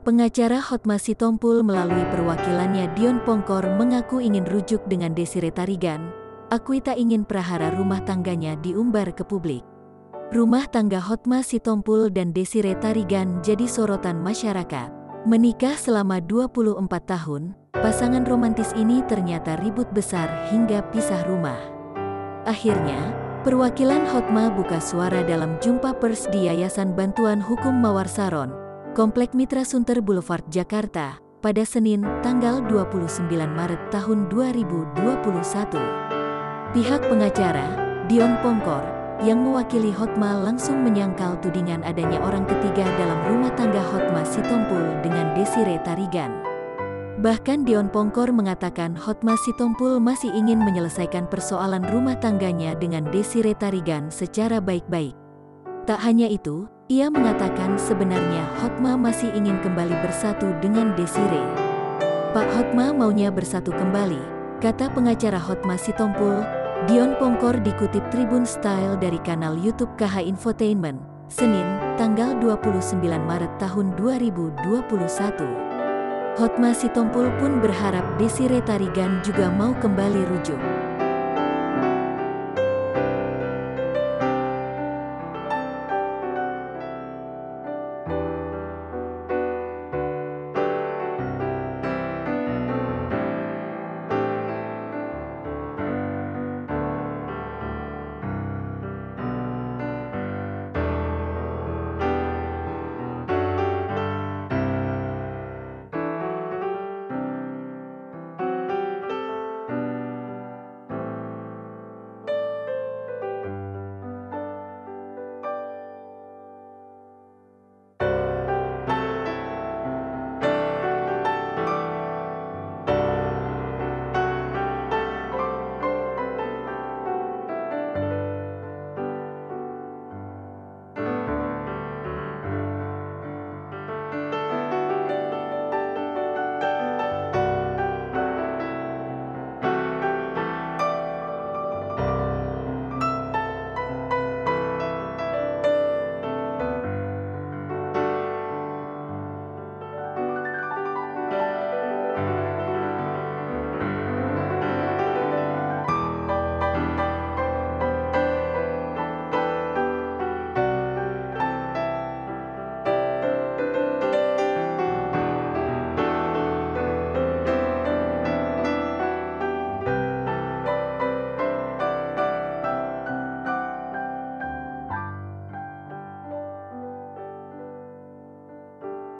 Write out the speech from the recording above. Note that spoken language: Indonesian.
Pengacara Hotma Sitompul melalui perwakilannya Dion Pongkor mengaku ingin rujuk dengan Desire Tarigan. Akui tak ingin prahara rumah tangganya diumbar ke publik. Rumah tangga Hotma Sitompul dan Desire Tarigan jadi sorotan masyarakat. Menikah selama 24 tahun, pasangan romantis ini ternyata ribut besar hingga pisah rumah. Akhirnya, perwakilan Hotma buka suara dalam jumpa pers di Yayasan Bantuan Hukum Mawar Saron, Komplek Mitra Sunter Boulevard, Jakarta, pada Senin, tanggal 29 Maret tahun 2021. Pihak pengacara, Dion Pongkor, yang mewakili Hotma langsung menyangkal tudingan adanya orang ketiga dalam rumah tangga Hotma Sitompul dengan Desire Tarigan. Bahkan Dion Pongkor mengatakan Hotma Sitompul masih ingin menyelesaikan persoalan rumah tangganya dengan Desire Tarigan secara baik-baik. Tak hanya itu, ia mengatakan sebenarnya Hotma masih ingin kembali bersatu dengan Desire. Pak Hotma maunya bersatu kembali, kata pengacara Hotma Sitompul, Dion Pongkor dikutip Tribun Style dari kanal YouTube KH Infotainment, Senin, tanggal 29 Maret tahun 2021. Hotma Sitompul pun berharap Desire Tarigan juga mau kembali rujuk.